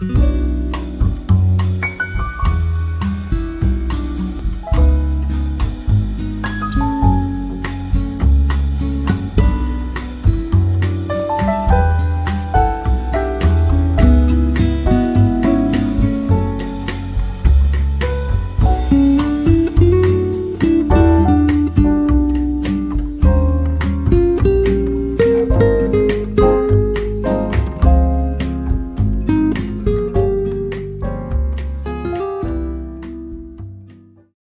you